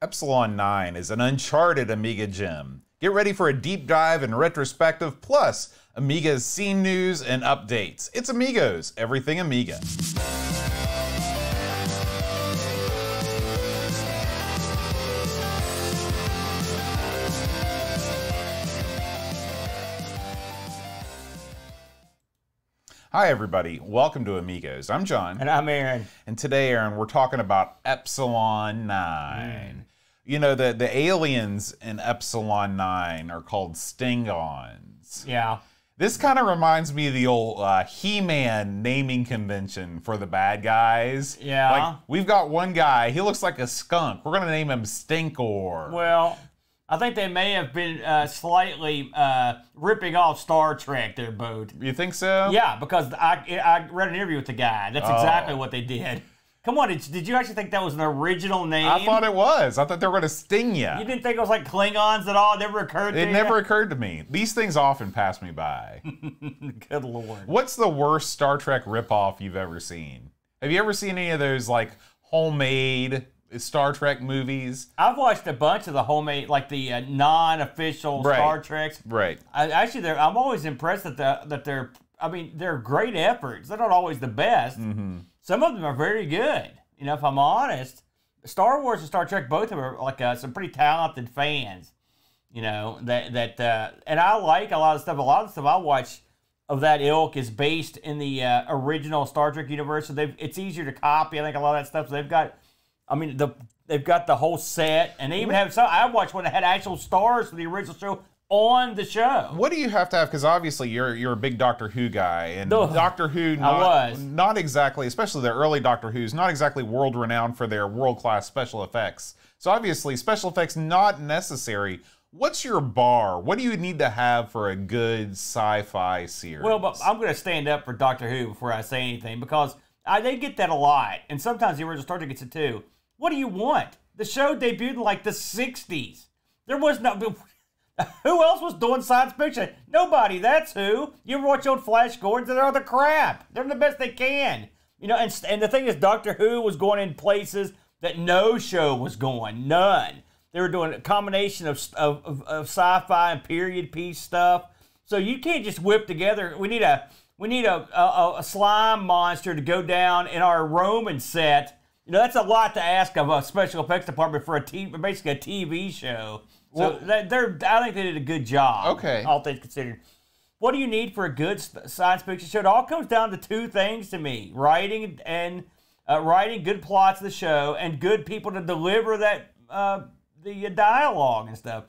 Epsilon 9 is an uncharted Amiga gem. Get ready for a deep dive and retrospective, plus Amiga's scene news and updates. It's Amigos, everything Amiga. Hi, everybody. Welcome to Amigos. I'm John. And I'm Aaron. And today, Aaron, we're talking about Epsilon 9. You know, the, the aliens in Epsilon 9 are called Stingons. Yeah. This kind of reminds me of the old uh, He Man naming convention for the bad guys. Yeah. Like, we've got one guy, he looks like a skunk. We're going to name him Stinkor. Well, I think they may have been uh, slightly uh, ripping off Star Trek, their boat. you think so? Yeah, because I, I read an interview with the guy. That's exactly Oh. what they did. Come on, did, did you actually think that was an original name? I thought it was. I thought they were going to sting you. You didn't think it was like Klingons at all? It never occurred to It you? never occurred to me. These things often pass me by. Good lord. What's the worst Star Trek ripoff you've ever seen? Have you ever seen any of those like homemade Star Trek movies? I've watched a bunch of the homemade, like the uh, non-official Right. Star Treks. Right. I, actually, they're, I'm always impressed that the, that they're. I mean, they're great efforts. They're not always the best. Mm-hmm. Some of them are very good. You know, if I'm honest, Star Wars and Star Trek, both of them are like uh, some pretty talented fans. You know that that, uh, and I like a lot of stuff. A lot of stuff I watch of that ilk is based in the uh, original Star Trek universe. So they've, it's easier to copy. I think a lot of that stuff. So they've got. I mean, the they've got the whole set, and they even have some. I watched one that had actual stars from the original show on the show. What do you have to have? Because obviously you're you're a big Doctor Who guy, and No. Doctor Who not, was. not exactly, especially the early Doctor Who's not exactly world renowned for their world class special effects. So obviously special effects not necessary. What's your bar? What do you need to have for a good sci-fi series? Well, but I'm going to stand up for Doctor Who before I say anything because I, they get that a lot, and sometimes the original Star Trek gets it too. What do you want? The show debuted in like the '60s. There was no. Who else was doing science fiction? Nobody. That's who. You watch old Flash Gordons? They're the crap. They're the best they can. You know, and and the thing is, Doctor Who was going in places that no show was going. None. They were doing a combination of of, of, of sci-fi and period piece stuff. So you can't just whip together. We need a we need a, a, a slime monster to go down in our Roman set. You know, that's a lot to ask of a special effects department for a TV, basically a TV show. So Well- that, they're, I think they did a good job. Okay. all things considered. What do you need for a good science fiction show? It all comes down to two things to me: writing and uh, writing good plots of the show, and good people to deliver that uh, the uh, dialogue and stuff.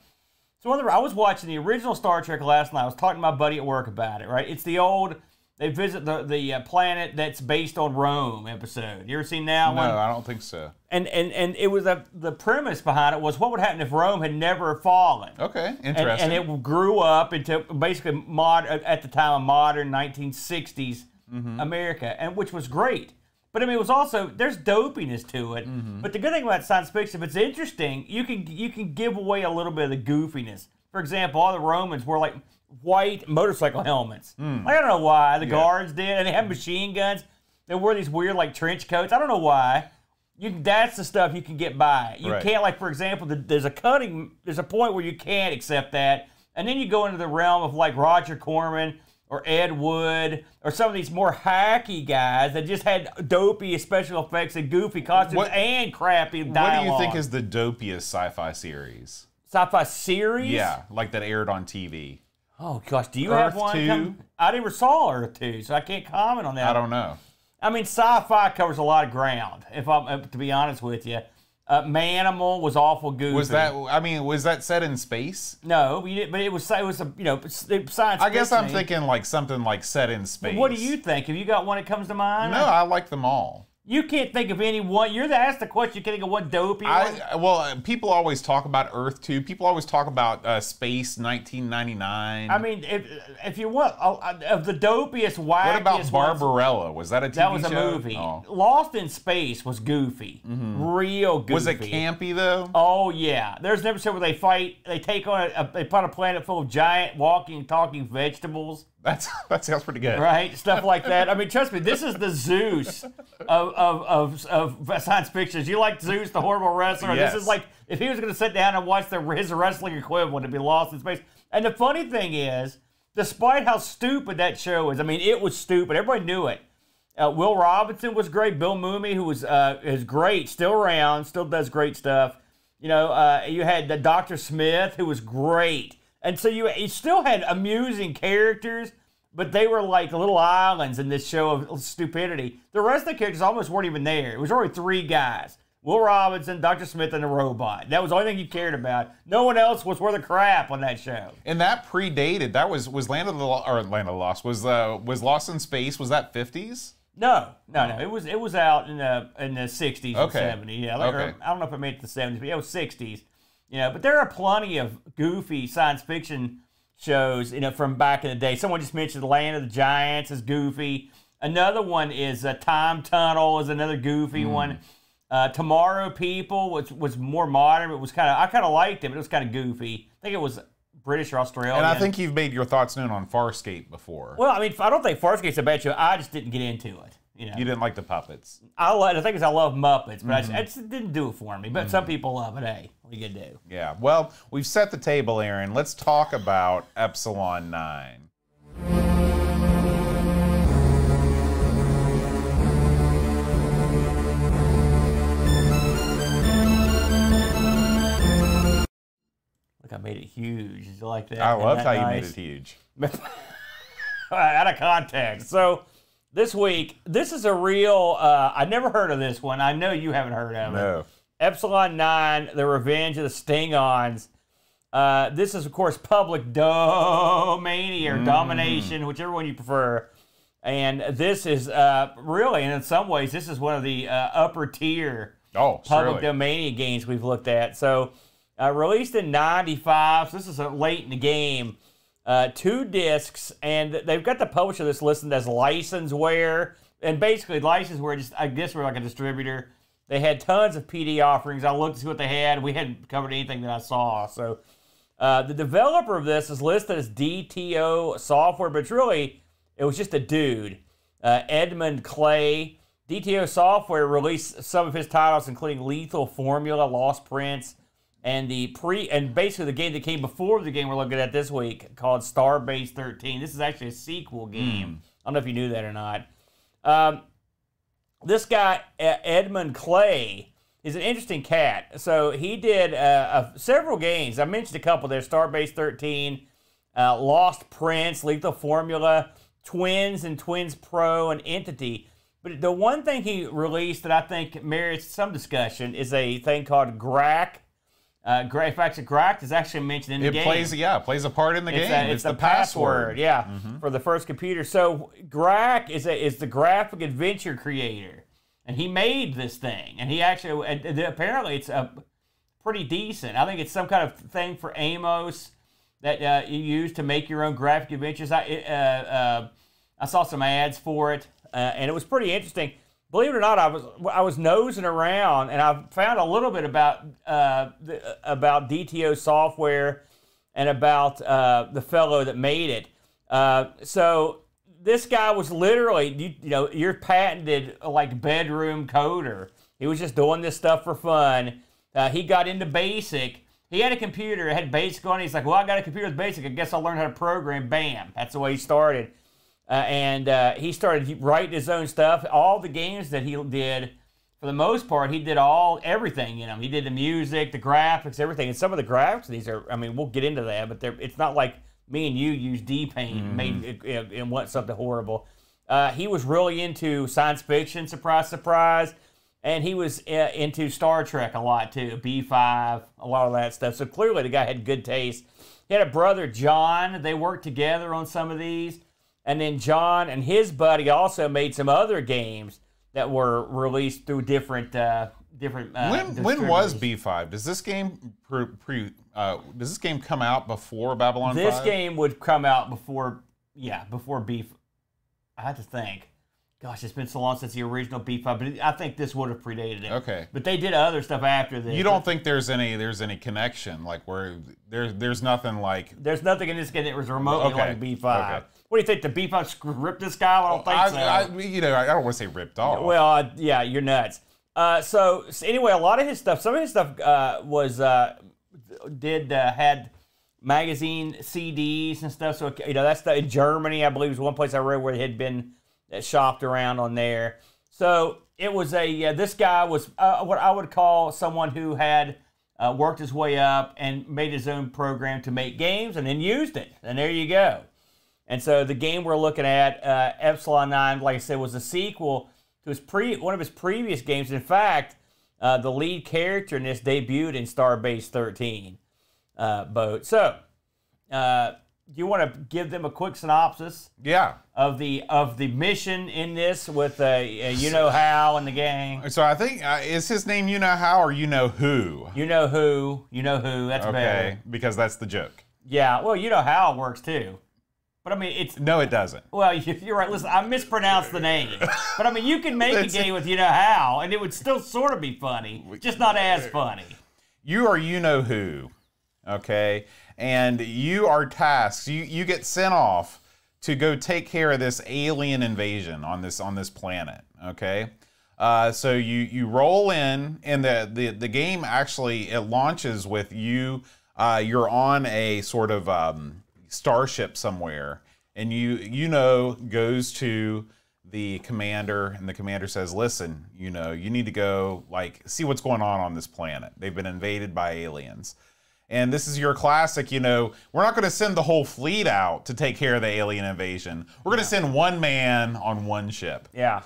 So one of the, I was watching the original Star Trek last night. I was talking to my buddy at work about it. Right, it's the old they visit the the uh, planet that's based on Rome episode. You ever seen that no, one? I don't think so. And and and it was a the premise behind it was what would happen if Rome had never fallen. Okay, interesting. and it grew up into basically mod at the time of modern 1960s Mm-hmm. America, and which was great. But I mean, it was also there's dopiness to it. Mm-hmm. But the good thing about science fiction, if it's interesting, you can you can give away a little bit of the goofiness. For example, all the Romans were like white motorcycle helmets. Mm. I don't know why the guards did, and they had machine guns. They wore these weird like trench coats. I don't know why. You that's the stuff you can get by. You Right. can't like for example, the, there's a cutting. There's a point where you can't accept that, and then you go into the realm of like Roger Corman or Ed Wood or some of these more hacky guys that just had dopey special effects and goofy costumes What- and crappy what do you think is the dopiest sci-fi series? sci-fi series? Yeah, like that aired on TV. Oh gosh, do you Earth have one? 2? come- I never saw Earth Two, so I can't comment on that. I don't know. I mean, sci-fi covers a lot of ground. If I'm uh, to be honest with you, uh, Manimal was awful goofy. Was that? I mean, was that set in space? no? But it was it was a you know science. I guess I'm thinking like something like set in space. What do you think? Have you got one that comes to mind? No, I like them all. You can't think of any one. You're the asked the question. You can't think of one dopey one. I well, uh, people always talk about Earth 2. People always talk about uh, space 1999. I mean, if if you want uh, of the dopiest, wackiest. what about ones- Barbarella? Was that a TV That was a show? movie. Oh. Lost in Space was goofy, real goofy. Was it campy though? Oh yeah, there's an episode where they fight. They take on a, a they put a planet full of giant walking, talking vegetables. That's that sounds pretty good. right? Stuff like that. I mean, trust me, this is the Zeus of of, of, of science fiction. You like Zeus, the horrible wrestler. Yes. This is like if he was going to sit down and watch the his wrestling equivalent to be lost in space. And the funny thing is, despite how stupid that show is, I mean, it was stupid. Everybody knew it. Uh, Will Robinson was great. Bill Mumy, who was uh, is great, still around, still does great stuff. You know, uh, you had the Dr. Smith, who was great, and so you you still had amusing characters, but they were like little islands in this show of stupidity. The rest of the characters almost weren't even there. It was only three guys: Will Robinson, Dr. Smith, and the robot. That was the only thing you cared about. No one else was worth a crap on that show. And that predated. That was was Land of the Lo- or Land of the Lost was uh was Lost in Space. Was that fifties? No, no, no. It was it was out in the in the sixties and Okay. seventies. Yeah, like, or I don't know if it made it to the seventies, but it was sixties. You know, but there are plenty of goofy science fiction shows. You know, from back in the day. Someone just mentioned Land of the Giants is goofy. Another one is uh, Time Tunnel is another goofy Hmm. one. Uh, Tomorrow People, which was more modern, it was kind of I kind of liked it, but it was kind of goofy. I think it was British or Australian. And I think you've made your thoughts known on Farscape before. well, I mean, I don't think Farscape's a bad show. I just didn't get into it. You know, you didn't like the puppets. I love. The thing is, I love Muppets, but I, Mm-hmm. just, it just didn't do it for me. But some people love it. Hey, what you gonna do? Yeah. Well, we've set the table, Aaron. Let's talk about Epsilon Nine. Look, I made it huge. Did you like that? I loved that how you made it huge. out of context. So this week, this is a real. Uh, I never heard of this one. I know you haven't heard of it. No. Epsilon 9, The Revenge of the Stingons. Uh, this is, of course, public domain or domination, whichever one you prefer. And this is uh, really, and in some ways, this is one of the uh, upper tier Oh, public domain games we've looked at. So, uh, released in '95. So this is uh, late in the game. Uh, two discs, and they've got the publisher that's listed as licenseware, and basically licenseware. Just I guess we're like a distributor. They had tons of PD offerings. I looked to see what they had. We hadn't covered anything that I saw. So, uh, the developer of this is listed as DTO Software, but it's really it was just a dude, uh, Edmund Clay. DTO Software released some of his titles, including Lethal Formula, Lost Prince, and the pre and basically the game that came before the game we're looking at this week called Starbase 13. This is actually a sequel game. I don't know if you knew that or not. Um, this guy Edmund Clay is an interesting cat. So he did uh, uh, several games. I mentioned a couple there: Starbase 13, uh, Lost Prince, Lethal Formula, Twins and Twins Pro, and Entity. But the one thing he released that I think merits some discussion is a thing called GRAC. Uh, Gra- in fact, GRAC is actually mentioned in the It game. plays, yeah, it plays a part in the It's, game. a- it's the, password, yeah, for the first computer. So GRAC is a, is the graphic adventure creator, and he made this thing, and he actually and, and apparently it's a pretty decent. I think it's some kind of thing for Amos that uh, you use to make your own graphic adventures. I uh, uh, I saw some ads for it, uh, and it was pretty interesting. Believe it or not, I was I was nosing around, and I found a little bit about uh, the, about DTO software and about uh, the fellow that made it. Uh, so this guy was literally, you, you know, your patented like bedroom coder. He was just doing this stuff for fun. Uh, he got into BASIC. He had a computer, had BASIC on. He's like, well, I got a computer with BASIC. I guess I'll learn how to program. Bam. That's the way he started. Uh, and uh, he started writing his own stuff. All the games that he did, for the most part, he did all everything in them. He did the music, the graphics, everything. And some of the graphics, these are, I mean, we'll get into that, but they're, it's not like me and you use D Paint and made it, it, and want something horrible. Uh, he was really into science fiction, surprise, surprise. And he was uh, into Star Trek a lot too, B5, a lot of that stuff. So clearly the guy had good taste. He had a brother, John. They worked together on some of these. And then John and his buddy also made some other games that were released through different uh, different. Uh, when when was. B5? Does this game pre, pre uh, does this game come out before Babylon This 5? game would come out before, yeah, before B. I had to think. Gosh, it's been so long since the original B5, but I think this would have predated it. Okay. But they did other stuff after this. You don't think there's any there's any connection like where there's there's nothing like There's nothing in this game that was remotely Okay. like B5. Okay. What do you think? The beef up ripped this guy? I don't think I, so. I, you know, I don't want to say ripped off. Well, uh, yeah, you're nuts. Uh, so, so anyway, a lot of his stuff, some of his stuff uh, was uh, did uh, had magazine CDs and stuff. So you know that's the, in Germany, I believe, was one place I read where it had been uh, shopped around on there. So it was a uh, this guy was uh, what I would call someone who had uh, worked his way up and made his own program to make games and then used it. And there you go. And so the game we're looking at, uh, Epsilon 9, like I said, was a sequel to his pre one of his previous games. In fact, uh, the lead character in this debuted in Starbase 13 uh, boat. So, uh, do you want to give them a quick synopsis yeah. of the of the mission in this with uh, you know how and the gang? So I think uh, is his name you know how or you know who? You know who? You know who? That's Okay, better. because that's the joke. Yeah. Well, you know how it works too. But I mean, it's No, it doesn't. Well, you're right. Listen, I mispronounced the name, but I mean, you can make a game with you know how, and it would still sort of be funny, just not as funny. You are you know who, okay, and you are tasked. You you get sent off to go take care of this alien invasion on this on this planet. Okay. Uh, so you you roll in, and the, the the game actually it launches with you. Uh, you're on a sort of um, starship somewhere, and you you know goes to the commander, and the commander says, "Listen, you know you need to go like see what's going on on this planet. They've been invaded by aliens." And this is your classic, you know, we're not going to send the whole fleet out to take care of the alien invasion. We're going to send one man on one ship. Yeah.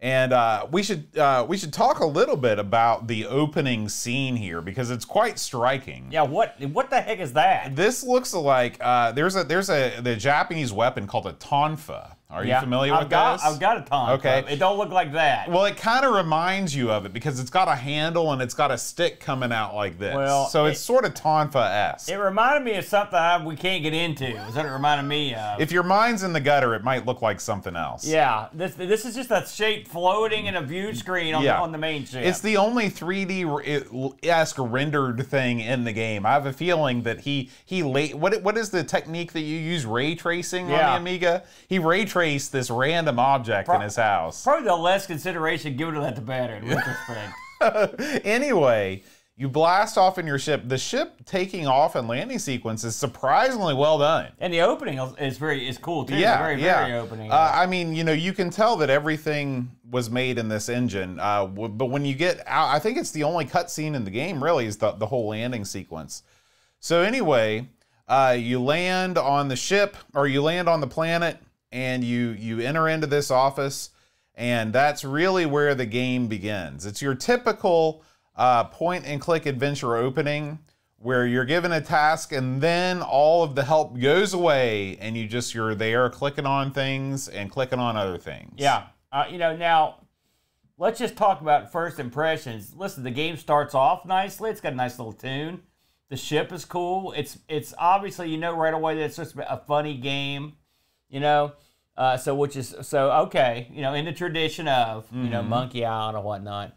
And uh, we should uh, we should talk a little bit about the opening scene here because it's quite striking. Yeah. What what the heck is that? This looks like uh, there's a there's a the Japanese weapon called a tonfa. Are you familiar I've with got, this? I've got a ton. Okay. It don't look like that. Well, it kind of reminds you of it because it's got a handle and it's got a stick coming out like this. Well, so it's sort of tonfa esque. it reminded me of something I, we can't get into. Is that it reminded me of? If your mind's in the gutter, it might look like something else. yeah. This this is just a shape floating in a view screen on, Yeah. on the main ship. It's the only 3D esque rendered thing in the game. I have a feeling that he he la- what what is the technique that you use ray tracing Yeah. on the Amiga? He ray traced this random object in his house. Probably the less consideration given to that, the better. In retrospect. anyway, you blast off in your ship. The ship taking off and landing sequence is surprisingly well done. And the opening is- very is cool too. Yeah, very yeah. very opening. Uh, I mean, you know, you can tell that everything was made in this engine. Uh, but when you get out, I think it's the only cutscene in the game. Really, is the the whole landing sequence. So anyway, uh, you land on the ship or you land on the planet, and you you enter into this office, and that's really where the game begins. It's your typical uh, point and click adventure opening where you're given a task and then all of the help goes away and you just you're there clicking on things and clicking on other things. Yeah. Uh, you know, now let's just talk about first impressions. Listen, the game starts off nicely. It's got a nice little tune. The ship is cool. It's it's obviously you know right away that it's just a funny game, you know. Uh, so which is so okay, you know, in the tradition of you know Monkey Island or whatnot.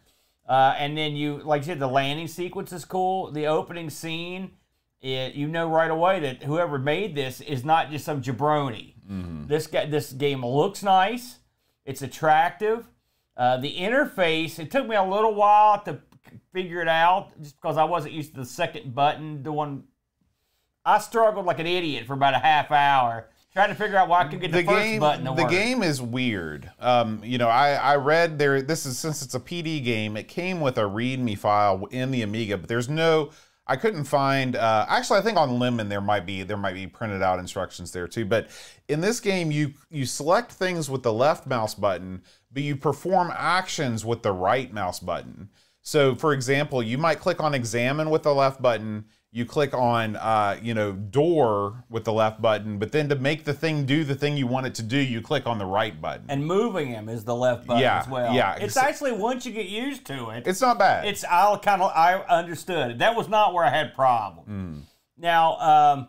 Uh, and then you like you said, the landing sequence is cool. The opening scene, it, you know right away that whoever made this is not just some jabroni. This guy, this game looks nice. It's attractive. Uh, the interface, it took me a little while to figure it out just because I wasn't used to the second button. The one I struggled like an idiot for about a half hour trying to figure out why I could get the, the first game button to the work. game is weird um, you know I, I read there this is since it's a pd game it came with a readme file in the amiga but there's no i couldn't find uh, actually i think on lemon there might be there might be printed out instructions there too but in this game you you select things with the left mouse button but you perform actions with the right mouse button so for example you might click on examine with the left button you click on uh, you know door with the left button but then to make the thing do the thing you want it to do you click on the right button and moving him is the left button Yeah, as well. yeah, It's actually once you get used to it, it's not bad it's I'll kind of I understood it. That was not where I had problem. Mm. Now, um,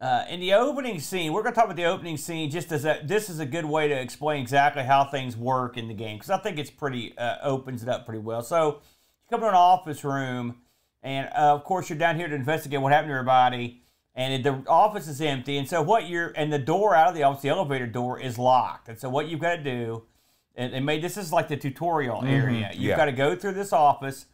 uh, in the opening scene, we're going to talk about the opening scene. Just as a, this is a good way to explain exactly how things work in the game because I think it's pretty uh, opens it up pretty well. So you come to an office room, and uh, of course you're down here to investigate what happened to your body. and the office is empty. And so what you're and the door out of the office, the elevator door is locked. And so what you've got to do, and, and made this is like the tutorial area. You've yeah. got to go through this office,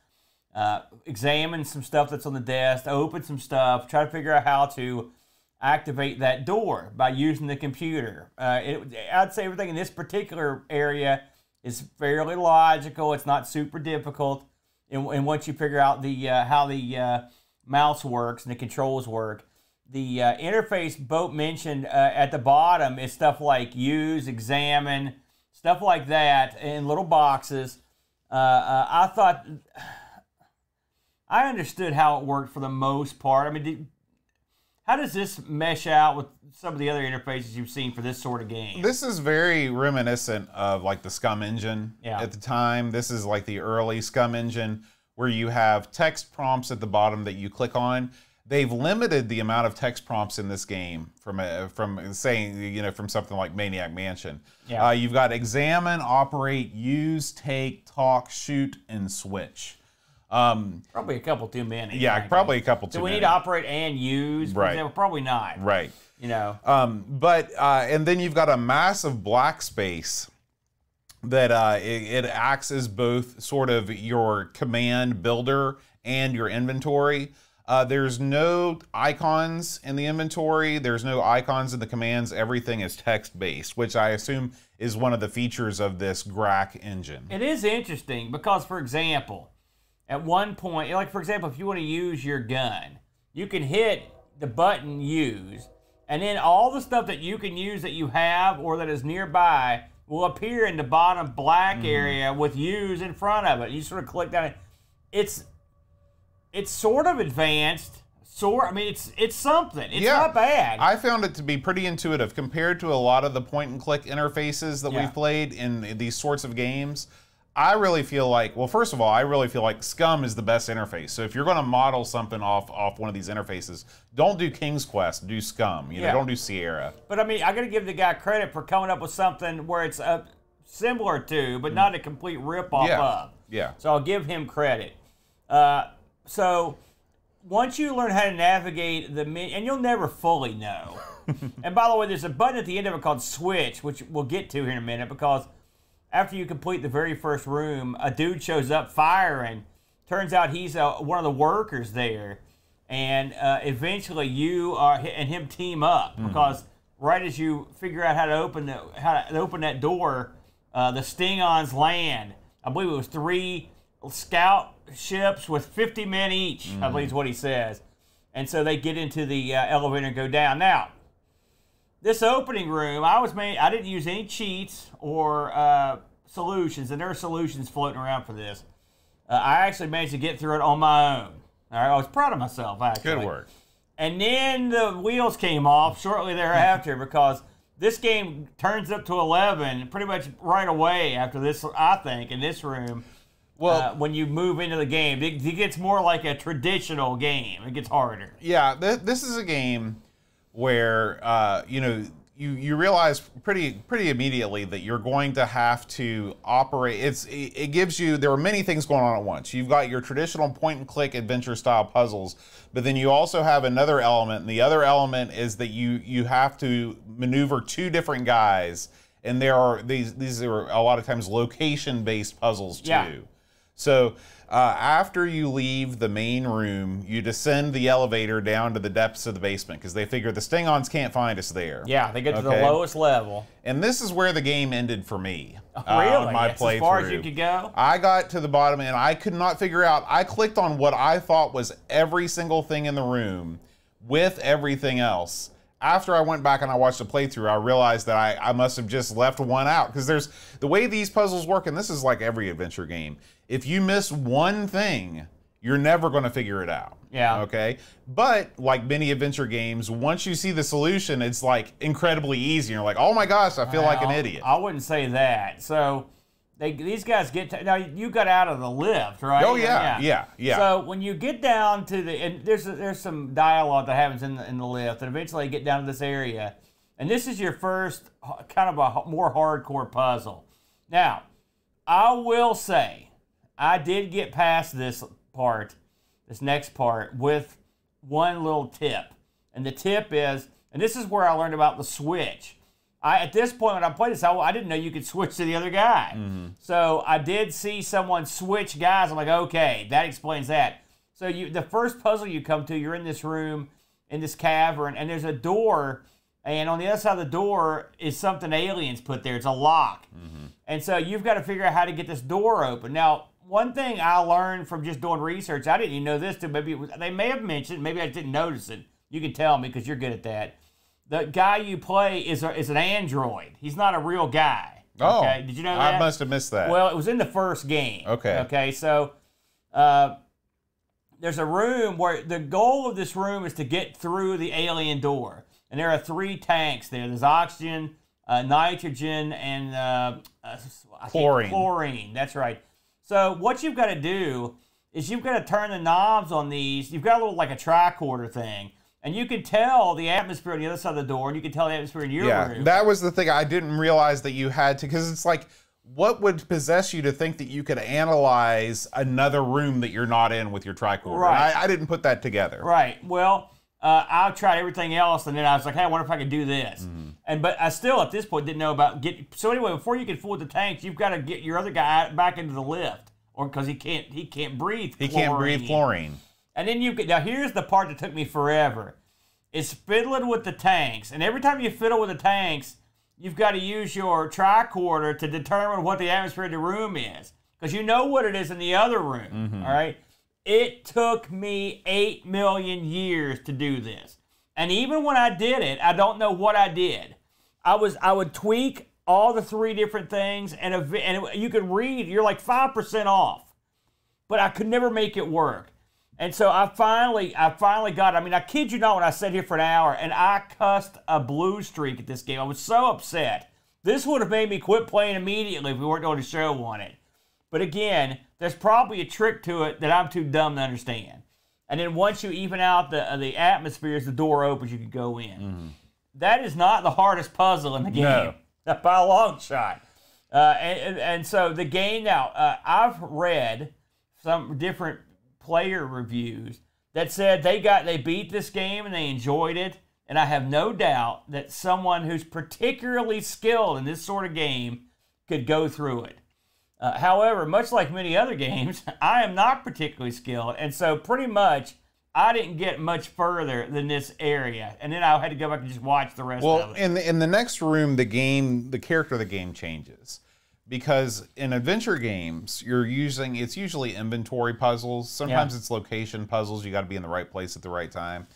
uh, examine some stuff that's on the desk, open some stuff, try to figure out how to activate that door by using the computer. Uh, it, I'd say everything in this particular area is fairly logical. It's not super difficult. And, and once you figure out the uh, how the uh, mouse works and the controls work, the uh, interface Boat mentioned uh, at the bottom is stuff like use, examine, stuff like that in little boxes. I thought I understood how it worked for the most part. I mean, did, how does this mesh out with some of the other interfaces you've seen for this sort of game? This is very reminiscent of like the SCUMM engine Yeah. at the time. This is like the early SCUMM engine where you have text prompts at the bottom that you click on. They've limited the amount of text prompts in this game from a, from saying you know from something like Maniac Mansion. Yeah. Uh, you've got examine, operate, use, take, talk, shoot, and switch. Um, Probably a couple too many. yeah, frankly. probably a couple too Do we many. need to operate and use? Right. example? Probably not. right. You know. Um, but uh, and then you've got a massive black space that uh, it, it acts as both sort of your command builder and your inventory. Uh, there's no icons in the inventory. There's no icons in the commands. Everything is text based, which I assume is one of the features of this GRAC engine. It is interesting because, for example, at one point, like for example, if you want to use your gun, you can hit the button use, and then all the stuff that you can use that you have or that is nearby will appear in the bottom black Mm-hmm. area with use in front of it. You sort of click it. It's it's sort of advanced. Sort. I mean, it's it's something. It's Yeah. not bad. I found it to be pretty intuitive compared to a lot of the point and click interfaces that Yeah. we've played in these sorts of games. I really feel like, well, first of all, I really feel like SCUMM is the best interface. So if you're going to model something off off one of these interfaces, don't do King's Quest, do SCUMM. You know, don't do Sierra. But I mean, I got to give the guy credit for coming up with something where it's uh, similar to, but not a complete rip off Mm. Yeah. of. Yeah. So I'll give him credit. Uh, so once you learn how to navigate the menu, and you'll never fully know. and by the way, there's a button at the end of it called switch, which we'll get to here in a minute because after you complete the very first room, a dude shows up firing. Turns out he's uh, one of the workers there, and uh, eventually you are and him team up because right as you figure out how to open the how to open that door, uh, the Stingons land. I believe it was three scout ships with 50 men each. I believe is what he says, and so they get into the uh, elevator and go down. Now, this opening room, I was made. I didn't use any cheats or uh, solutions, and there are solutions floating around for this. Uh, I actually managed to get through it on my own. All right, I was proud of myself. Actually, Good work. And then the wheels came off shortly thereafter because this game turns up to 11 pretty much right away after this, I think, in this room. Well, uh, when you move into the game, it, it gets more like a traditional game. It gets harder. yeah, th- this is a game where uh, you know you you realize pretty pretty immediately that you're going to have to operate. It's it, it gives you there are many things going on at once. You've got your traditional point and click adventure style puzzles, but then you also have another element, and the other element is that you you have to maneuver two different guys, and there are these these are a lot of times location based puzzles too. Yeah. So uh, after you leave the main room, you descend the elevator down to the depths of the basement because they figure the Stingons can't find us there. Yeah, they get to Okay. the lowest level. And this is where the game ended for me. uh, really? on my That's as far as you could go? I got to the bottom and I could not figure out. I clicked on what I thought was every single thing in the room with everything else. After I went back and I watched the playthrough, I realized that I, I must have just left one out because there's the way these puzzles work, and this is like every adventure game. If you miss one thing, you're never going to figure it out. Yeah. Okay. But like many adventure games, once you see the solution, it's like incredibly easy. You're like, oh my gosh, I feel like an idiot. I wouldn't say that. So they these guys get to, now you got out of the lift, right? Oh, yeah, yeah, yeah. So when you get down to the and there's there's some dialogue that happens in the, in the lift, and eventually you get down to this area, and this is your first kind of a more hardcore puzzle. Now, I will say, I did get past this part, this next part with one little tip. And the tip is, and this is where I learned about the switch. I at this point when I played this, I, I didn't know you could switch to the other guy. Mm-hmm. So I did see someone switch guys. I'm like, okay, that explains that. So you, the first puzzle you come to, you're in this room, in this cavern, and there's a door, and on the other side of the door is something aliens put there. It's a lock, mm-hmm. and so you've got to figure out how to get this door open. Now, one thing I learned from just doing research, I didn't even know this. Too, maybe it was, they may have mentioned, maybe I didn't notice it. You can tell me because you're good at that. The guy you play is a, is an android. He's not a real guy. Oh, okay. Did you know that? I must have missed that. Well, it was in the first game. Okay. Okay, so uh, there's a room where the goal of this room is to get through the alien door, and there are three tanks there. There's oxygen, uh, nitrogen, and uh, uh, Chlorine. Chlorine. That's right. So what you've got to do is you've got to turn the knobs on these. You've got a little like a tricorder thing. And you can tell the atmosphere on the other side of the door, and you can tell the atmosphere in your yeah, room. that was the thing. I didn't realize that you had to, because it's like, what would possess you to think that you could analyze another room that you're not in with your tricorder? Right. I, I didn't put that together. Right. Well, uh, I tried everything else, and then I was like, "Hey, I wonder if I could do this." And but I still, at this point, didn't know about get. So anyway, before you can fool the tanks, you've got to get your other guy back into the lift, or because he can't he can't breathe. He can't breathe chlorine. And then you get now. Here's the part that took me forever. Is fiddling with the tanks, and every time you fiddle with the tanks, you've got to use your tricorder to determine what the atmosphere of the room is, because you know what it is in the other room. Mm-hmm. all right. It took me eight million years to do this, and even when I did it, I don't know what I did. I was I would tweak all the three different things, and and you could read. You're like five percent off but I could never make it work. And so I finally, I finally got. I mean, I kid you not, when I sat here for an hour and I cussed a blue streak at this game, I was so upset. This would have made me quit playing immediately if we weren't doing a show on it. But again, there's probably a trick to it that I'm too dumb to understand. And then once you even out the uh, the atmospheres, the door opens, you can go in. That is not the hardest puzzle in the game No. by a long shot. Uh, and, and- and so the game now, uh, I've read some different player reviews that said they got they beat this game and they enjoyed it. And I have no doubt that someone who's particularly skilled in this sort of game could go through it. Uh, however, much like many other games, I am not particularly skilled, and so pretty much I didn't get much further than this area, and then I had to go back and just watch the rest Well, of it. in the, in the next room, the game, the character of the game changes because in adventure games, you're using it's usually inventory puzzles. Sometimes Yeah. it's location puzzles. You got to be in the right place at the right time.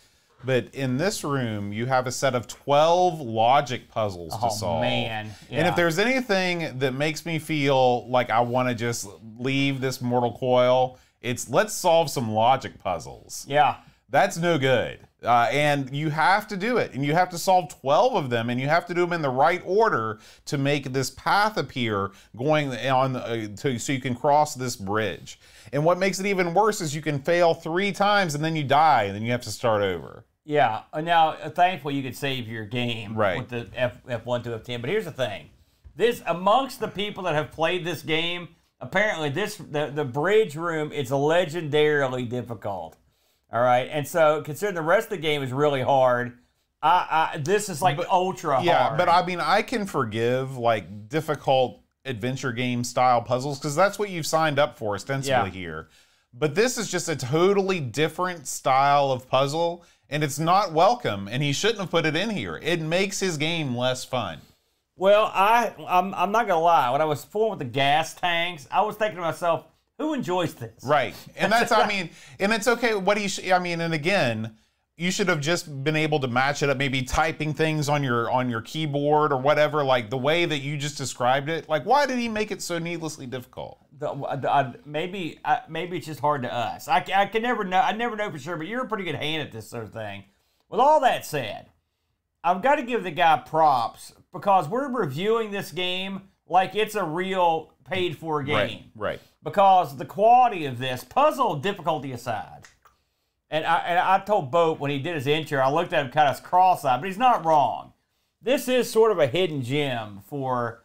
But in this room, you have a set of 12 logic puzzles Oh, to solve. man. And if there's anything that makes me feel like I want to just leave this mortal coil, it's let's solve some logic puzzles. yeah. That's no good. Uh, and you have to do it. And you have to solve 12 of them. And you have to do them in the right order to make this path appear going on uh, to, so you can cross this bridge. And what makes it even worse is you can fail three times and then you die and then you have to start over. Yeah. Uh, Now, uh, thankfully, you could save your game Right. with the F F1 to F10. But here's the thing: this amongst the people that have played this game, apparently this the the bridge room is legendarily difficult. All right, and so considering the rest of the game is really hard, I, I this is like ultra Yeah, hard. Yeah, but I mean, I can forgive like difficult adventure game style puzzles because that's what you've signed up for ostensibly Yeah. here. But this is just a totally different style of puzzle, and it's not welcome. And he shouldn't have put it in here. It makes his game less fun. Well, I I'm, I'm not gonna lie. When I was fooling with the gas tanks, I was thinking to myself, who enjoys this? Right. And that's, I mean, and it's okay. What he, sh- I mean, and again, you should have just been able to match it up, maybe typing things on your on your keyboard or whatever, like the way that you just described it. Like, why did he make it so needlessly difficult? The, the, I, maybe I, maybe it's just hard to us. I, I can never know. I never know for sure. But you're a pretty good hand at this sort of thing. With all that said, I've got to give the guy props because we're reviewing this game like it's a real paid for game. Right. Right. because the quality of this puzzle difficulty aside and I, and I told Boat when he did his intro i looked at him kind of cross-eyed but he's not wrong this is sort of a hidden gem for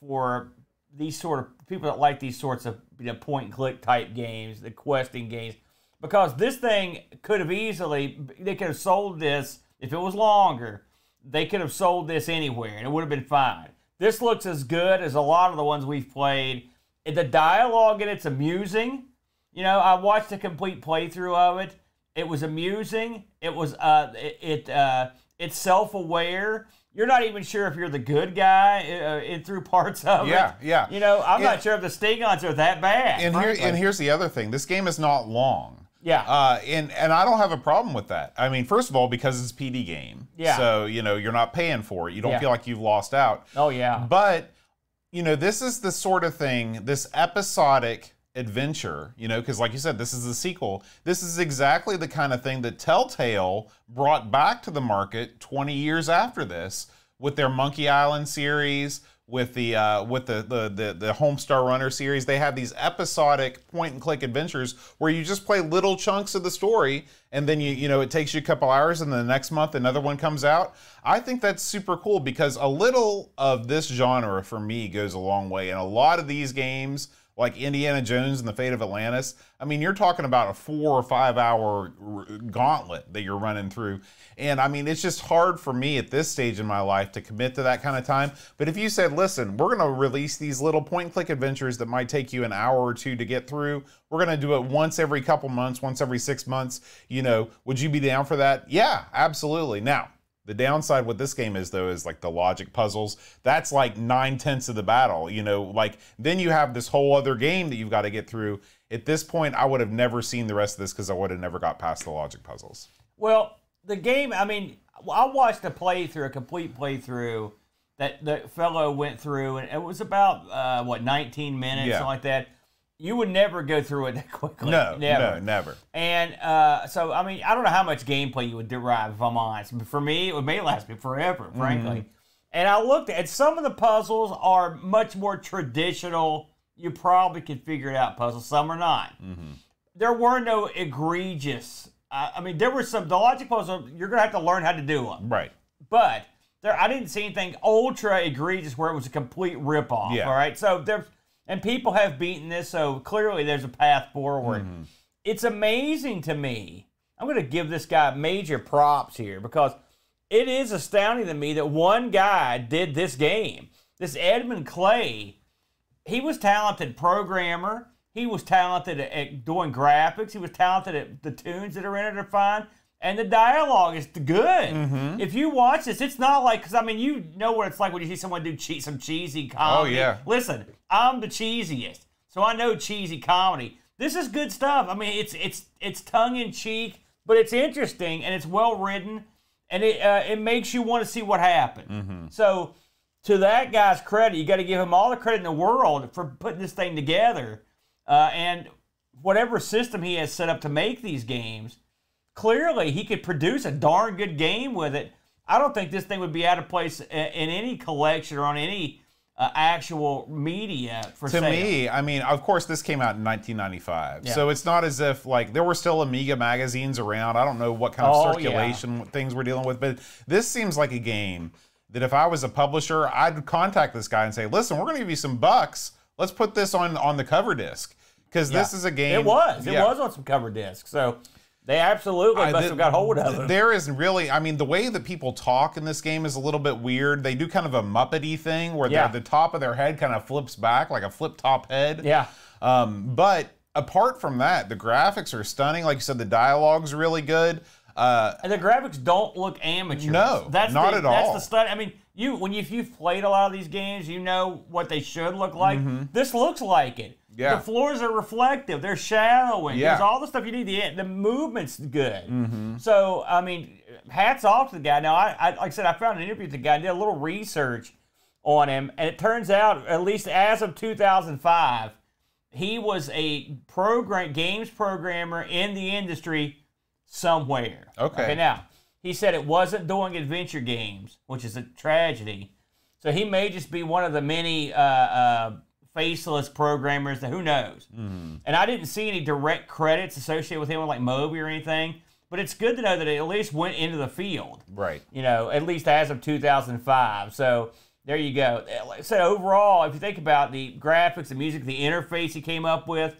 for these sort of people that like these sorts of you know point and click type games the questing games because this thing could have easily they could have sold this if it was longer. They could have sold this anywhere and it would have been fine. This looks as good as a lot of the ones we've played. The dialogue in it's amusing. You know, I watched a complete playthrough of it. It was amusing. It was uh, it, it uh, it's self-aware. You're not even sure if you're the good guy uh, in through parts of it. Yeah, yeah. You know, I'm Yeah. not sure if the Stingons are that bad. And here, and here's the other thing: this game is not long. Yeah. Uh, and and I don't have a problem with that. I mean, first of all, because it's PD game. Yeah. So you know you're not paying for it. You don't Yeah. feel like you've lost out. oh yeah. But you know, this is the sort of thing, this episodic adventure, you know, because like you said, this is the sequel. This is exactly the kind of thing that Telltale brought back to the market 20 years after this with their Monkey Island series, with the uh, with the, the the the Homestar Runner series. They have these episodic point and click adventures where you just play little chunks of the story and then you you know it takes you a couple hours and then the next month another one comes out. I think that's super cool because a little of this genre for me goes a long way and a lot of these games like Indiana Jones and the Fate of Atlantis. I mean, you're talking about a four or five hour gauntlet that you're running through. And I mean, it's just hard for me at this stage in my life to commit to that kind of time. But if you said, listen, we're going to release these little point and click adventures that might take you an hour or two to get through, we're going to do it once every couple months, once every six months, you know, would you be down for that? Yeah, absolutely. Now, the downside with this game is though is like the logic puzzles. That's like nine tenths of the battle. You know, like then you have this whole other game that you've got to get through. At this point, I would have never seen the rest of this because I would have never got past the logic puzzles. Well, the game, I mean, I watched a playthrough, a complete playthrough that the fellow went through, and it was about, uh, what, 19 minutes, Yeah. something like that. You would never go through it that quickly. No, never. no, never. And uh, so, I mean, I don't know how much gameplay you would derive, if I'm honest. But for me, it would may last me forever, frankly. And I looked at some of the puzzles are much more traditional. You probably could figure it out puzzles. Some are not. There were no egregious. Uh, I mean, there were some. The logic puzzle. You're gonna have to learn how to do them. Right. But there, I didn't see anything ultra egregious where it was a complete ripoff. Yeah. All right, so there, and people have beaten this, so clearly there's a path forward. Mm-hmm. It's amazing to me. I'm going to give this guy major props here because it is astounding to me that one guy did this game. This Edmund Clay, he was talented programmer. He was talented at, doing graphics. He was talented at the tunes that are in it are fine. And the dialogue is good. Mm-hmm. If you watch this, it's not like because I mean you know what it's like when you see someone do che- some cheesy comedy. Oh, yeah. Listen, I'm the cheesiest, so I know cheesy comedy. This is good stuff. I mean, it's it's it's tongue in cheek, but it's interesting and it's well written, and it uh, it makes you want to see what happened. Mm-hmm. So, to that guy's credit, you got to give him all the credit in the world for putting this thing together, uh, and whatever system he has set up to make these games. Clearly, he could produce a darn good game with it. I don't think this thing would be out of place i- in any collection or on any uh, actual media for To sale. me, I mean, of course, this came out in 1995, Yeah. so it's not as if like there were still Amiga magazines around. I don't know what kind of Oh, yeah. circulation things we're dealing with, but this seems like a game that if I was a publisher, I'd contact this guy and say, "Listen, we're going to give you some bucks. Let's put this on on the cover disc because this is a game." It was. It was on some cover discs. So they absolutely I- must have got hold of it. There is really, I mean, the way that people talk in this game is a little bit weird. They do kind of a Muppety thing where Yeah. the the top of their head kind of flips back like a flip top head. yeah. Um, but apart from that, the graphics are stunning. Like you said, the dialogue's really good. Uh, And the graphics don't look amateur. No, that's not the, at That's the study. I mean, you when you, if you've played a lot of these games, you know what they should look like. This looks like it. Yeah. The floors are reflective. They're shadowing. Yeah. There's all the stuff you need. The the movement's good. Mm-hmm. So I mean, hats off to the guy. Now, I, I like I said, I found an interview with the guy. Did a little research on him, and it turns out, at least as of 2005, he was a program games programmer in the industry somewhere. Okay. Okay. Now he said it wasn't doing adventure games, which is a tragedy. So he may just be one of the many uh, uh, faceless programmers who knows. Mm-hmm. And I didn't see any direct credits associated with him like Moby or anything. But it's good to know that it at least went into the field right. you know, at least as of 2005. So there you go. Like I said, overall, if you think about the graphics, the music, the interface he came up with,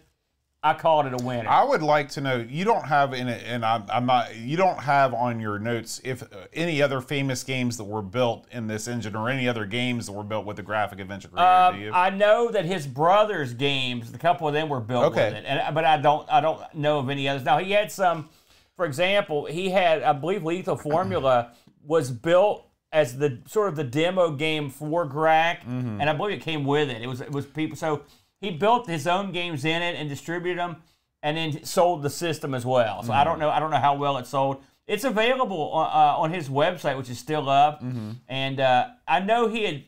I called it a winner. I would like to know. You don't have in it, and I'm, I'm not. You don't have on your notes if uh, any other famous games that were built in this engine, or any other games that were built with the graphic adventure creator. Um, do you? I know that his brother's games, a couple of them were built Okay. with it, and, but I don't, I don't know of any others. Now he had some, for example, he had, I believe, Lethal Formula was built as the sort of the demo game for GRAC, Mm-hmm. and I believe it came with it. It was, it was people. So he built his own games in it and distributed them, and then sold the system as well. So I Mm-hmm. don't know, I don't know how well it sold. It's available on, uh, on his website, which is still up, Mm-hmm. and uh, I know he had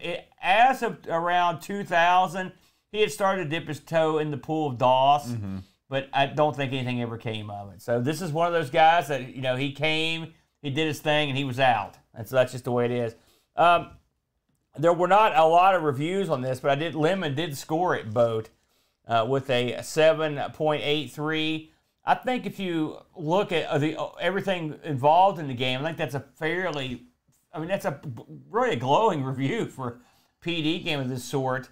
it, as of around 2000, he had started to dip his toe in the pool of DOS, Mm-hmm. but I don't think anything ever came of it. So this is one of those guys that you know he came, he did his thing, and he was out. And so that's just the way it is. Um, there were not a lot of reviews on this, but I did. Lemon did score it, boat, uh, with a 7.83. I think if you look at uh, the everything involved in the game, I think that's a fairly I mean, that's a really a glowing review for PD game of this sort.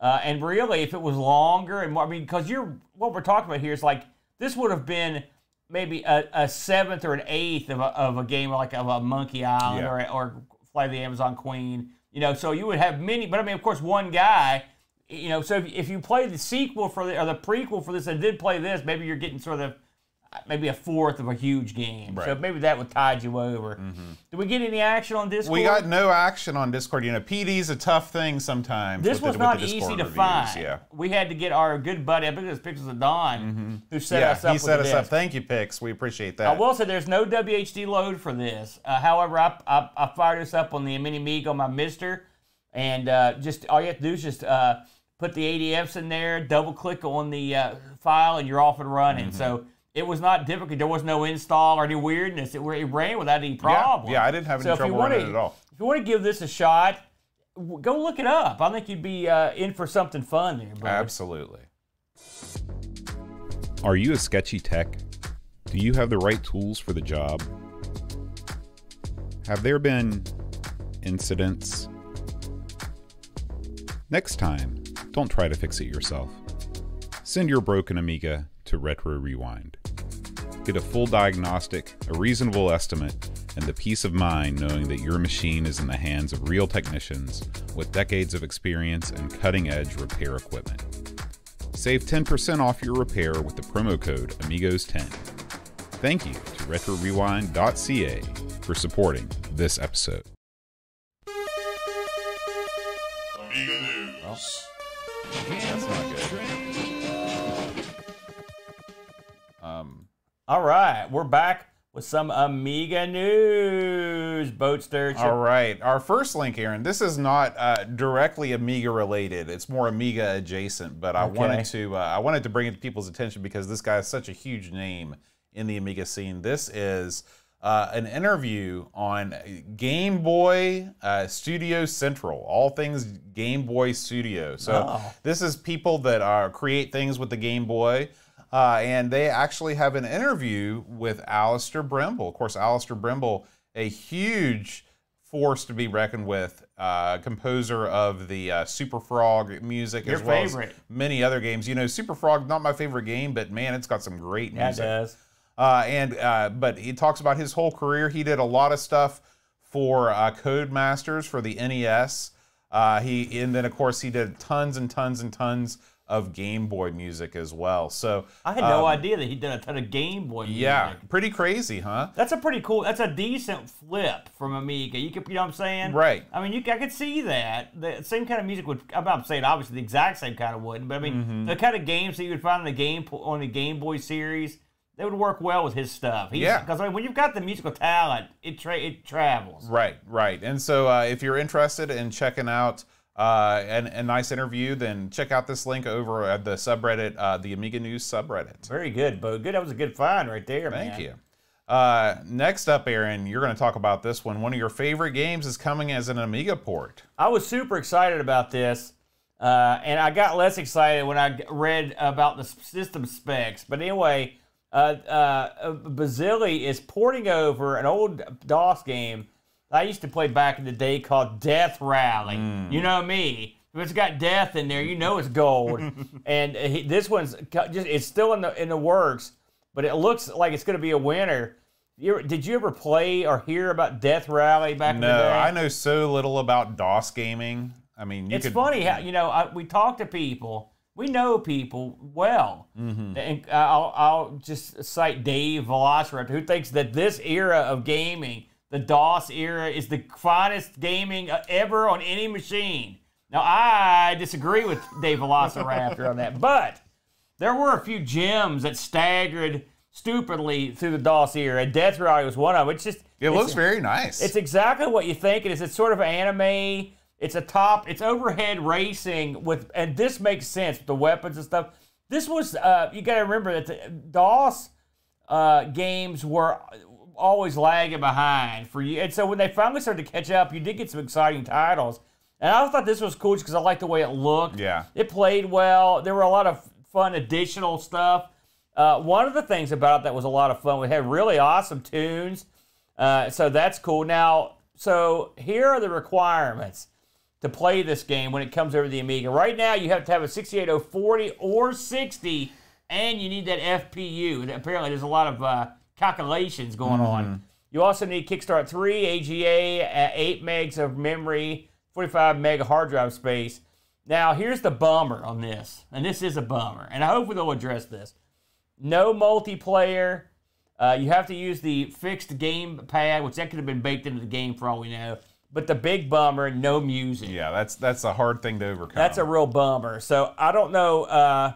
Uh, and really, if it was longer and more, I mean, because you're what we're talking about here is like this would have been maybe a, a seventh or an eighth of a, of a game like of a Monkey Island Yeah. or, or Fly the Amazon Queen. You know, so you would have many, but I mean, of course, one guy. You know, so if, if you play the sequel for the or the prequel for this and did play this, maybe you're getting sort of maybe a fourth of a huge game. So Right. Mm-hmm. maybe that would tide you over. Did we get any action on Discord? we got no action on Discord. You know, PD's a tough thing sometimes. This was the, not easy to reviews. find. Yeah. We had to get our good buddy, I think it was Pictures of Dawn, who set Yeah, us up he set us up. Thank you, Pix. We appreciate that. I will say there's no WHDLoad for this. Uh, however, I, I, I fired this up on the MiniMig on my MiSTer, and uh, just all you have to do is just uh, put the ADFs in there, double click on the uh, file, and you're off and running. Mm-hmm. So it was not difficult. There was no install or any weirdness. It, it ran without any problem. yeah, I didn't have any so trouble wanna- running it at all. If you want to give this a shot, w- go look it up. I think you'd be uh, in for something fun there. Absolutely. Are you a sketchy tech? Do you have the right tools for the job? Have there been incidents? Next time, don't try to fix it yourself. Send your broken Amiga to Retro Rewind. Get a full diagnostic, a reasonable estimate, and the peace of mind knowing that your machine is in the hands of real technicians with decades of experience and cutting edge repair equipment. Save 10% off your repair with the promo code AMIGOS10. Thank you to RetroRewind.ca for supporting this episode. Amiga News. That's All right, we're back with some Amiga news, Boat Sturgeon. all right. Our first link, Aaron, this is not uh, directly Amiga related. It's more Amiga adjacent, but I Okay. wanted to uh, I wanted to bring it to people's attention because this guy is such a huge name in the Amiga scene. This is uh, an interview on Game Boy uh, Studio Central, all things Game Boy Studio. So Oh. this is people that are create things with the Game Boy. Uh, and they actually have an interview with Allister Brimble. Of course, Allister Brimble, a huge force to be reckoned with, uh, composer of the uh, Superfrog music Your as well favorite. as many other games. You know, Superfrog not my favorite game, but man, it's got some great music. yeah, it does. Uh, and uh, but he talks about his whole career. He did a lot of stuff for uh, Codemasters for the NES. Uh, he and then of course he did tons and tons and tons of Game Boy music as well. So I had no um, idea that he did a ton of Game Boy music. Yeah, pretty crazy, huh? That's a pretty cool. That's a decent flip from Amiga. You could, you know what I'm saying? Right. I mean, you, I could see that the same kind of music would. I'm not saying obviously the exact same kind of wouldn't, but I mean Mm-hmm. the kind of games that you would find on the game on the Game Boy series, they would work well with his stuff. He's, Yeah. Because I mean, when you've got the musical talent, it tra- it travels. Right, right. And so uh, if you're interested in checking out uh, an, a nice interview, then check out this link over at the subreddit, uh, the Amiga News subreddit. Very good, Bo. Good. That was a good find right there, man. Thank you. Uh, next up, Aaron, you're going to talk about this one. One of your favorite games is coming as an Amiga port. I was super excited about this, uh, and I got less excited when I read about the system specs. But anyway, uh, uh, Bazili is porting over an old DOS game I used to play back in the day called Death Rally. You know me. If it's got death in there, you know it's gold. and uh, he, this one's just it's still in the in the works, but it looks like it's going to be a winner. You did you ever play or hear about Death Rally back in the No, day? I know so little about DOS gaming. I mean, you it's could, funny how you know I, we talk to people we know people well Mm-hmm. and I'll, I'll just cite dave velociraptor who thinks that this era of gaming the dos era is the finest gaming uh, ever on any machine now i disagree with dave velociraptor on that but there were a few gems that staggered stupidly through the dos era and death rally was one of them it's just It it's- looks very nice. it's exactly what you think it is. It's sort of anime. It's a top. It's overhead racing with, and this makes sense with the weapons and stuff. This was. Uh, you got to remember that the DOS uh, games were always lagging behind for you, and so when they finally started to catch up, you did get some exciting titles. And I thought this was cool because I liked the way it looked. Yeah. It played well. There were a lot of fun additional stuff. Uh, one of the things about it that was a lot of fun, we had really awesome tunes. Uh, so that's cool. Now, so here are the requirements to play this game when it comes over the Amiga. Right now, you have to have a 68040 or 60, and you need that FPU. And apparently, there's a lot of uh, calculations going on. You also need Kickstart 3, AGA, uh, 8 megs of memory, 45 meg hard drive space. Now, here's the bummer on this, and this is a bummer, and I hope they'll address this. No multiplayer. Uh, you have to use the fixed game pad, which that could have been baked into the game for all we know. But the big bummer, no music. yeah, that's that's a hard thing to overcome. That's a real bummer. So I don't know uh,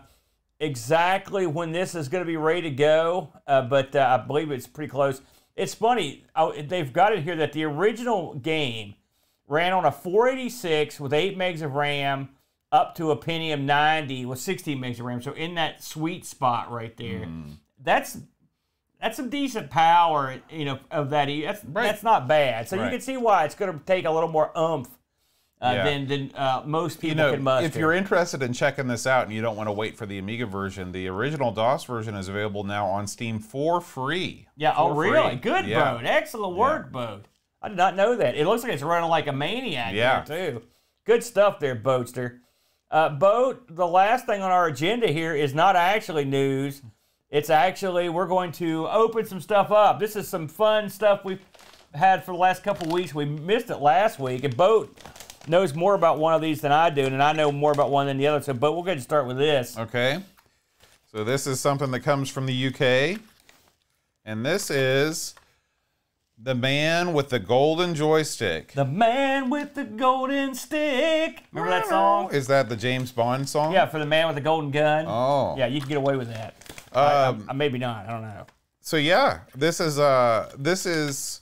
exactly when this is going to be ready to go, uh, but uh, I believe it's pretty close. It's funny, oh, they've got it here that the original game ran on a 486 with 8 megs of RAM up to a Pentium 90 with 16 megs of RAM. So in that sweet spot right there. That's that's some decent power, you know, of that. That's that's not bad. So you can see why it's going to take a little more oomph uh, Yeah. than than uh, most people you know, can muster. if you're interested in checking this out and you don't want to wait for the Amiga version, the original DOS version is available now on Steam for free. yeah, oh For free. really? Good Yeah. boat. Excellent work, boat. I did not know that. It looks like it's running like a maniac Yeah. there too. Good stuff there, Boatster. Uh, Boat, the last thing on our agenda here is not actually news. It's actually we're going to open some stuff up. This is some fun stuff we've had for the last couple weeks. We missed it last week, and Boat knows more about one of these than I do, and I know more about one than the other. So, but we're going to start with this. Okay. So this is something that comes from the UK. And this is the man with the golden joystick. The man with the golden stick. Remember that song? Is that the James Bond song? Yeah, for the man with the golden gun. Oh. Yeah, you can get away with that. I- Um, I- maybe not. I don't know. so yeah, this is uh this is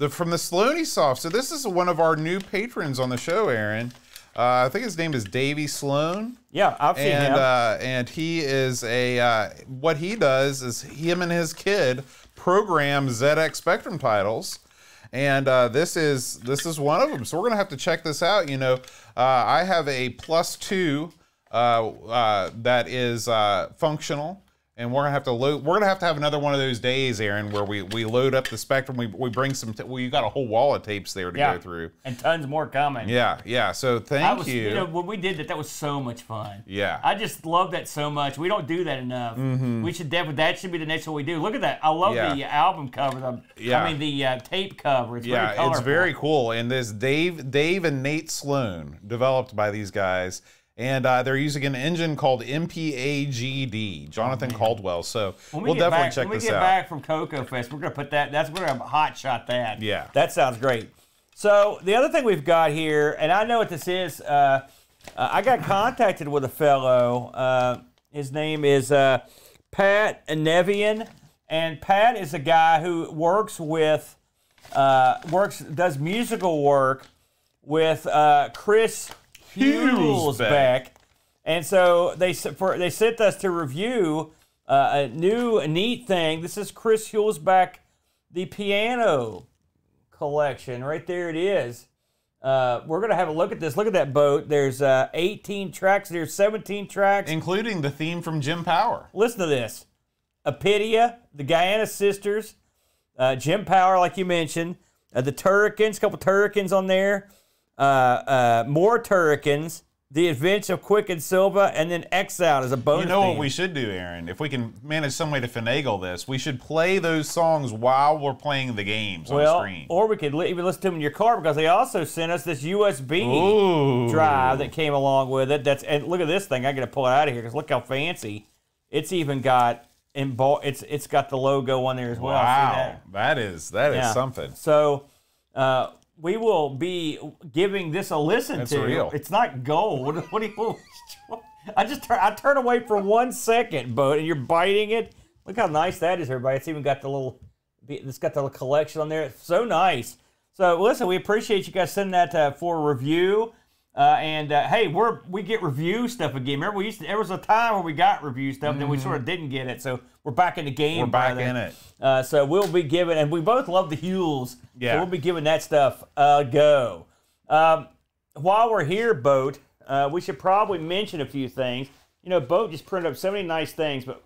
the from the Sloaney Soft. So this is one of our new patrons on the show, Aaron. Uh, I think his name is Davey Sloan. Yeah, I've seen and him. uh, and he is a uh, what he does is him and his kid program ZX Spectrum titles, and uh, this is this is one of them. So we're gonna have to check this out. You know, uh, I have a plus two uh, uh, that is uh, functional. And we're gonna have to load. We're gonna have to have another one of those days, Aaron, where we, we load up the Spectrum. We, we bring some. T- well, you got a whole wall of tapes there to yeah, go through. and tons more coming. Yeah, yeah. So thank I was, you. you know, when we did that, that was so much fun. Yeah. I just love that so much. We don't do that enough. Mm-hmm. We should definitely. That should be the next one we do. Look at that. I love Yeah. the album cover. The, Yeah. I mean the uh, tape cover. It's Yeah, colorful. it's very cool. And this Dave, Dave and Nate Sloan, developed by these guys, and uh, they're using an engine called MPAGD, Jonathan Cauldwell. So When we'll get definitely back, check this out. when we get out. back from CoCoFest, we're gonna put that. That's we're gonna hot shot that. Yeah. that sounds great. So the other thing we've got here, and I know what this is. Uh, uh, I got contacted with a fellow. Uh, his name is uh, Pat Nevian, and Pat is a guy who works with uh, works does musical work with uh, Chris Huelsbeck. And so they for they sent us to review uh, a new neat thing. This is Chris Huelsbeck, the piano collection. Right there it is. Uh, we're gonna have a look at this. Look at that boat. There's uh, 18 tracks. There's 17 tracks. including the theme from Jim Power. Listen to this: Apidya, the Giana Sisters, uh, Jim Power, like you mentioned, uh, the Turricans, a couple Turricans on there. Uh, uh, more Turricans, The Adventure of Quik and Silva, and then Exile as a bonus. You know what we should do, Aaron? If we can manage some way to finagle this, we should play those songs while we're playing the games on well, screen. or we could li- even listen to them in your car because they also sent us this USB Ooh. drive that came along with it. That's and look at this thing. I got to pull it out of here because look how fancy. It's even got embol- It's it's got the logo on there as well. See Wow, that? that is that is Yeah. something. So uh, we will be giving this a listen That's to. real. It's not gold. What do you? I just turn. I turn away for one second, but and you're biting it. Look how nice that is, everybody. It's even got the little. It's got the collection on there. It's so nice. So listen, we appreciate you guys sending that uh, for review. Uh, and uh, hey, we're we get review stuff again. Remember, we used to, there was a time where we got review stuff, then we sort of didn't get it. So we're back in the game. Mm-hmm. We're back brother. in it. Uh, so we'll be giving, and we both love the Hules. Yeah. So we'll be giving that stuff a go. Um, while we're here, Boat, uh, we should probably mention a few things. You know, Boat just printed up so many nice things, but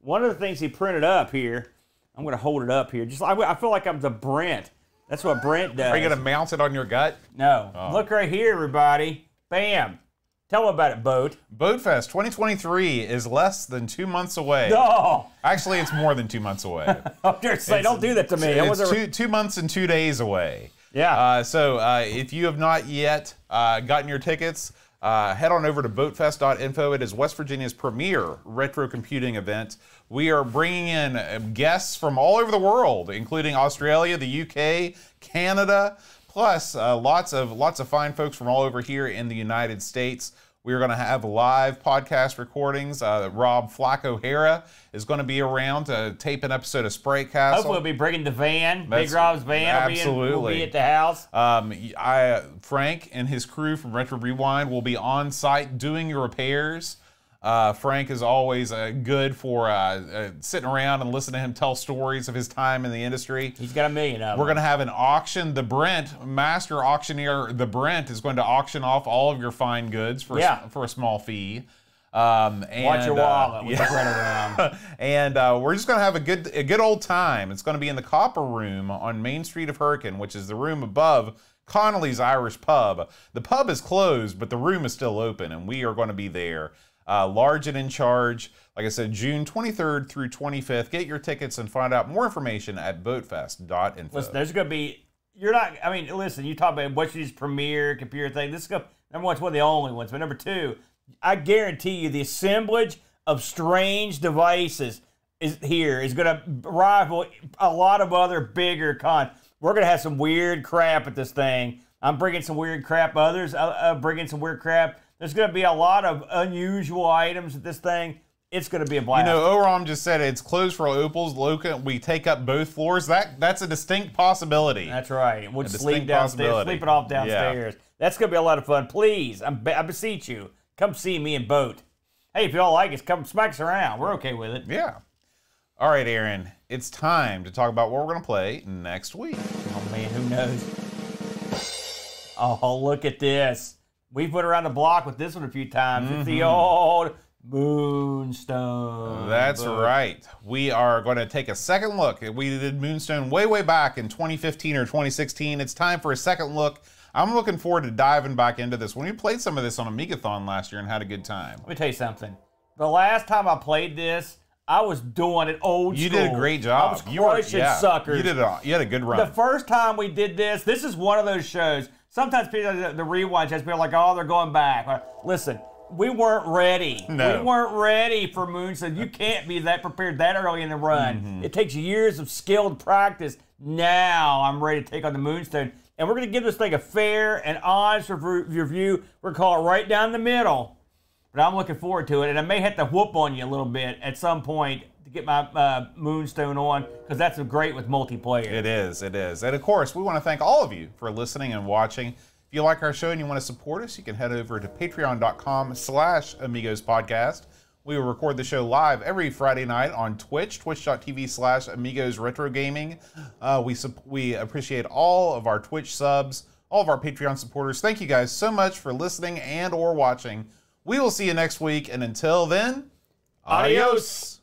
one of the things he printed up here, I'm going to hold it up here. Just I, I feel like I'm the Brent. That's what Brent does. Are you gonna mount it on your gut? No. Oh. Look right here, everybody. Bam. Tell them about it, Boat. Boatfest 2023 is less than two months away. Oh, Actually, it's more than two months away. I'm just saying, don't do that to me. It's wasn't- two, two months and two days away. Yeah. Uh, so uh, if you have not yet uh, gotten your tickets, uh, head on over to boatfest.info. It is West Virginia's premier retro computing event. We are bringing in uh, guests from all over the world, including Australia, the UK, Canada, plus uh, lots of lots of fine folks from all over here in the United States. We are going to have live podcast recordings. Uh, Rob Flacco Hera is going to be around to tape an episode of Sprite Castle. Hopefully, we'll be bringing the van. Big Rob's van will be, in, will be at the house. Um, I Frank and his crew from Retro Rewind will be on site doing your repairs. Uh, Frank is always uh, good for uh, uh, sitting around and listening to him tell stories of his time in the industry. He's got a million of them. We're going to have an auction. The Brent, master auctioneer, the Brent is going to auction off all of your fine goods for, a, Yeah. s- for a small fee. Um, and, Watch your uh, wallet with yeah. the around. and uh, we're just going to have a good a good old time. It's going to be in the Copper Room on Main Street of Hurricane, which is the room above Connolly's Irish Pub. The pub is closed, but the room is still open, and we are going to be there. Uh, large and in charge. Like I said, June 23rd through 25th. Get your tickets and find out more information at boatfest.info. Listen, there's going to be. You're not. I mean, listen. You talk about what's these premier computer thing. This is gonna, number one. It's one of the only ones. But number two, I guarantee you, the assemblage of strange devices is here is going to rival a lot of other bigger cons. We're going to have some weird crap at this thing. I'm bringing some weird crap. Others uh, uh, bringing some weird crap. There's going to be a lot of unusual items at this thing. It's going to be a blast. You know, Oram just said it's closed for Opals. Loca, we take up both floors. That that's a distinct possibility. That's right. We'll sleep downstairs, sleep it off Yeah. downstairs. That's gonna be a lot of fun. Please, I'm, be- I beseech you, come see me and Boat. Hey, if y'all like us, come smack us around. We're okay with it. Yeah. All right, Aaron. It's time to talk about what we're going to play next week. Oh man, who knows? Oh, look at this. We've put around the block with this one a few times. It's the old Moonstone. Mm-hmm. That's Boat. right. We are going to take a second look. We did Moonstone way, way back in 2015 or 2016. It's time for a second look. I'm looking forward to diving back into this. When we played some of this on Amigathon last year and had a good time. Let me tell you something. The last time I played this, I was doing it old You school. did a great job. I was you were- crushing yeah, suckers. You did a, you had a good run. The first time we did this, this is one of those shows. Sometimes people, the, the rewind shows, people like, oh, they're going back. Listen, we weren't ready. No. We weren't ready for Moonstone. You can't be that prepared that early in the run. Mm-hmm. It takes years of skilled practice. Now I'm ready to take on the Moonstone. And we're going to give this thing a fair and honest review. We're going to call it right down the middle. But I'm looking forward to it. And I may have to whoop on you a little bit at some point get my uh, Moonstone on because that's great with multiplayer. It is, it is. And of course, we want to thank all of you for listening and watching. If you like our show and you want to support us, you can head over to patreon.com slash amigos podcast. We will record the show live every Friday night on Twitch, twitch.tv slash amigos retro gaming. Uh, we, we appreciate all of our Twitch subs, all of our Patreon supporters. Thank you guys so much for listening and or watching. We will see you next week. And until then, adios.